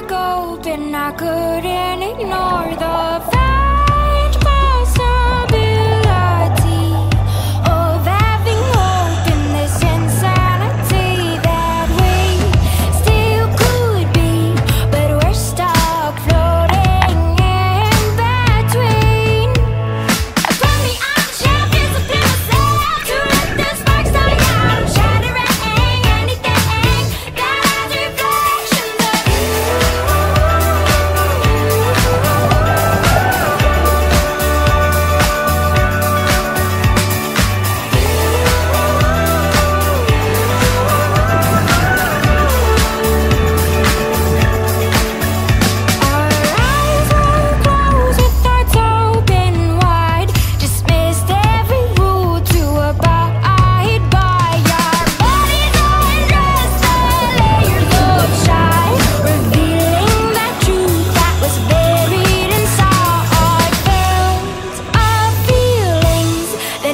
back open, I couldn't ignore the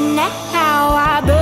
and how I believe.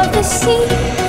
我的心。